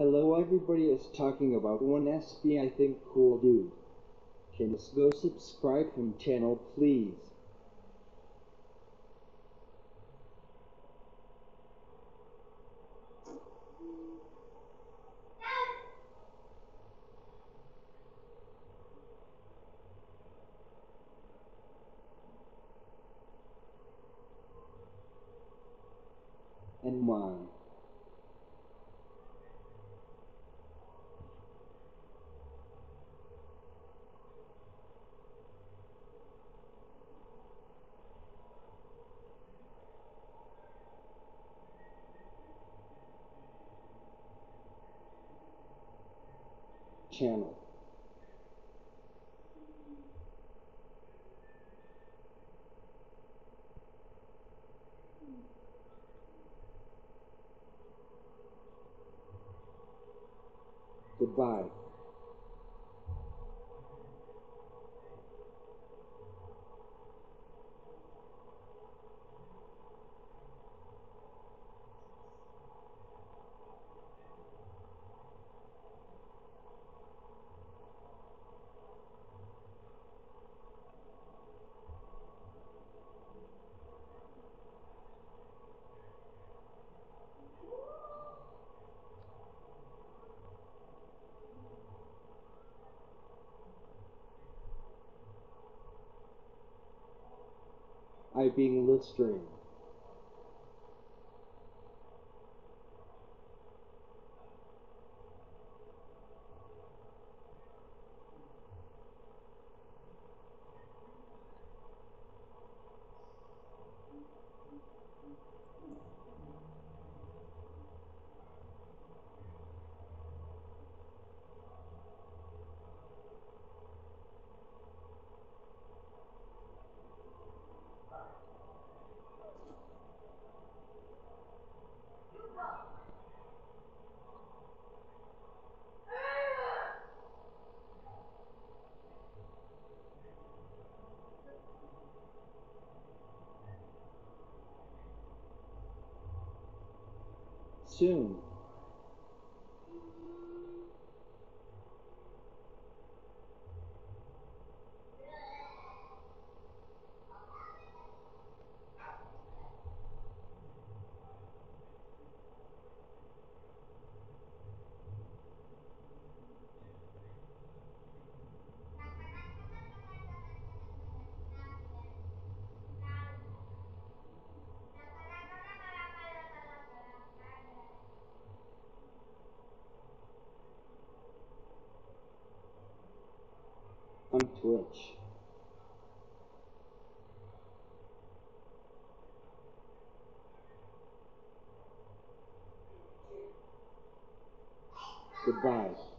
Hello, everybody is talking about one SP I think cool dude. Can you go subscribe him channel, please? And why? Channel. Goodbye. I being Listerine. Soon. On Twitch. Goodbye.